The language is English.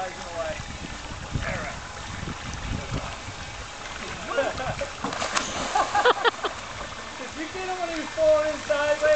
legs in the way. Did you see him when he falling inside?